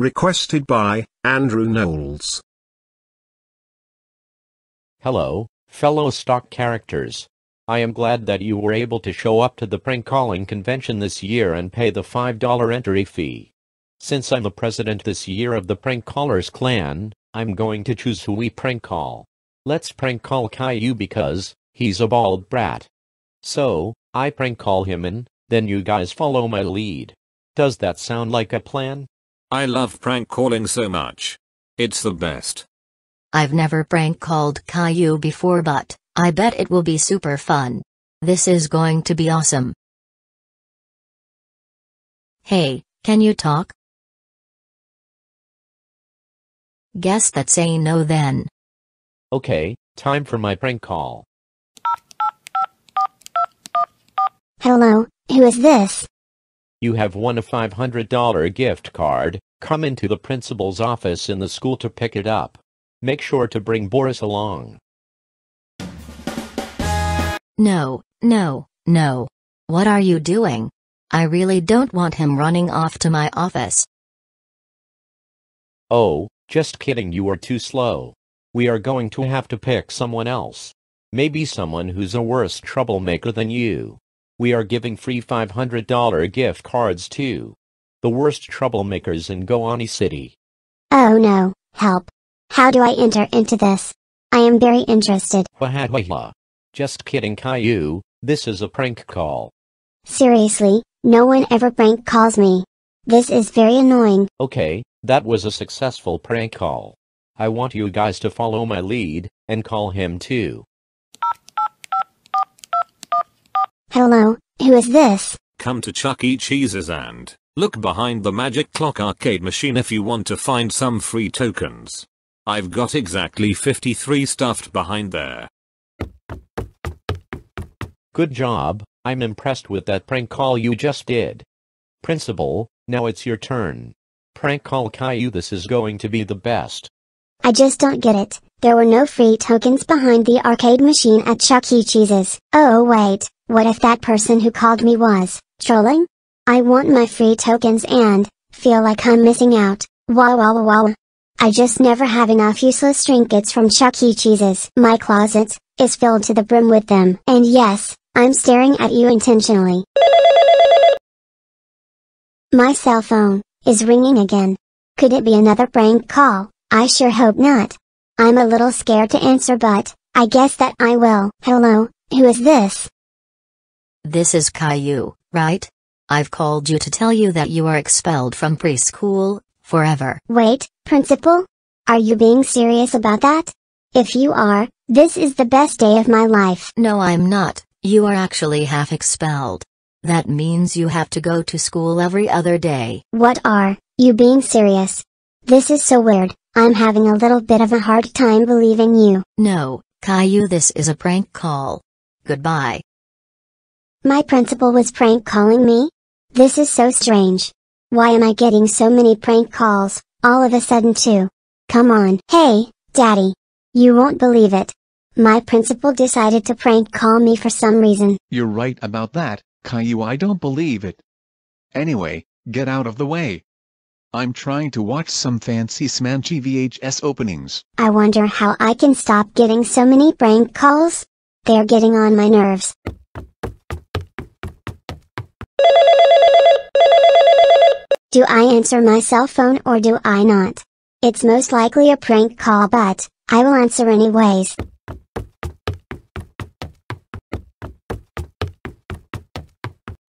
Requested by Andrew Knowles. Hello, fellow stock characters. I am glad that you were able to show up to the prank calling convention this year and pay the $5 entry fee. Since I'm the president this year of the Prank Callers Clan, I'm going to choose who we prank call. Let's prank call Caillou because he's a bald brat. So, I prank call him and then you guys follow my lead. Does that sound like a plan? I love prank calling so much. It's the best. I've never prank called Caillou before but, I bet it will be super fun. This is going to be awesome. Hey, can you talk? Guess that's a no then. Okay, time for my prank call. Hello, who is this? You have won a $500 gift card. Come into the principal's office in the school to pick it up. Make sure to bring Boris along. No, no, no. What are you doing? I really don't want him running off to my office. Oh, just kidding you are too slow. We are going to have to pick someone else. Maybe someone who's a worse troublemaker than you. We are giving free $500 gift cards to the worst troublemakers in Goani City. Oh no, help. How do I enter into this? I am very interested. Just kidding Caillou, this is a prank call. Seriously, no one ever prank calls me. This is very annoying. Okay, that was a successful prank call. I want you guys to follow my lead, and call him too. Hello, who is this? Come to Chuck E. Cheese's and look behind the magic clock arcade machine if you want to find some free tokens. I've got exactly 53 stuffed behind there. Good job, I'm impressed with that prank call you just did. Principal, now it's your turn. Prank call Caillou this is going to be the best. I just don't get it. There were no free tokens behind the arcade machine at Chuck E. Cheese's. Oh wait, what if that person who called me was trolling? I want my free tokens and feel like I'm missing out. Wow wow wow wow. I just never have enough useless trinkets from Chuck E. Cheese's. My closet is filled to the brim with them. And yes, I'm staring at you intentionally. My cell phone is ringing again. Could it be another prank call? I sure hope not. I'm a little scared to answer but, I guess that I will. Hello, who is this? This is Caillou, right? I've called you to tell you that you are expelled from preschool, forever. Wait, principal? Are you being serious about that? If you are, this is the best day of my life. No, I'm not. You are actually half expelled. That means you have to go to school every other day. What are you being serious? This is so weird. I'm having a little bit of a hard time believing you. No, Caillou, this is a prank call. Goodbye. My principal was prank calling me? This is so strange. Why am I getting so many prank calls, all of a sudden too? Come on. Hey, daddy. You won't believe it. My principal decided to prank call me for some reason. You're right about that, Caillou I don't believe it. Anyway, get out of the way. I'm trying to watch some fancy smanchy VHS openings. I wonder how I can stop getting so many prank calls? They're getting on my nerves. Do I answer my cell phone or do I not? It's most likely a prank call but, I will answer anyways.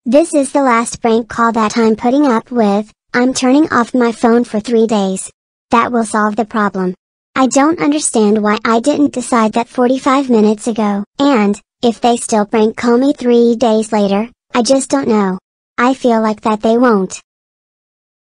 This is the last prank call that I'm putting up with, I'm turning off my phone for three days. That will solve the problem. I don't understand why I didn't decide that 45 minutes ago, and, if they still prank call me three days later, I just don't know. I feel like that they won't.